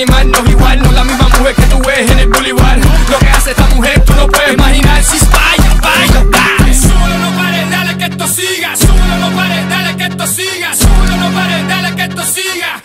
animal, nos igual, no la misma mujer que tú ves en el boulevard. Lo que hace esta mujer, tú no puedes imaginar. Si vaya, vaya, vaya. Solo no pares, dale que esto siga. Solo no pares, dale que esto siga. Solo no pares, dale que esto siga.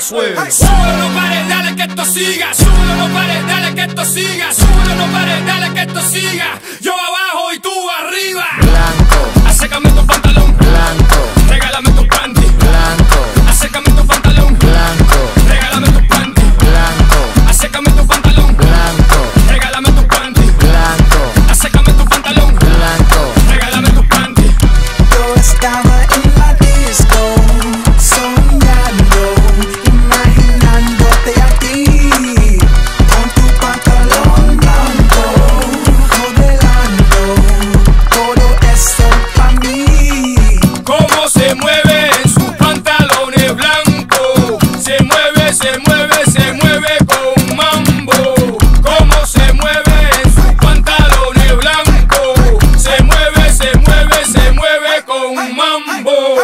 Suelo. Súbelo, no pares, dale que esto siga. Súbelo, no pares, dale que esto siga. Súbelo, no pares, dale que esto siga. Yo abajo y tú arriba. Mueve en sus pantalones blancos. Se mueve, se mueve, se mueve con mambo. Cómo se mueve en sus pantalones blancos. Se mueve, se mueve, se mueve con mambo.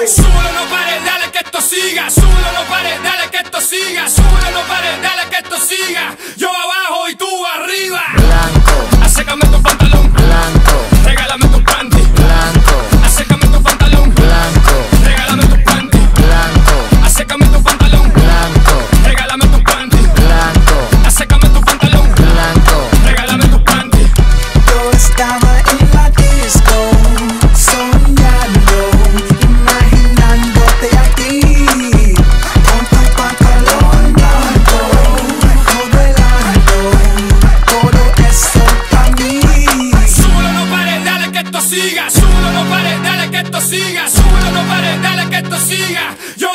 esto siga, súbelo, no pares, dale que esto siga, súbelo, no pares, dale que esto siga. Yo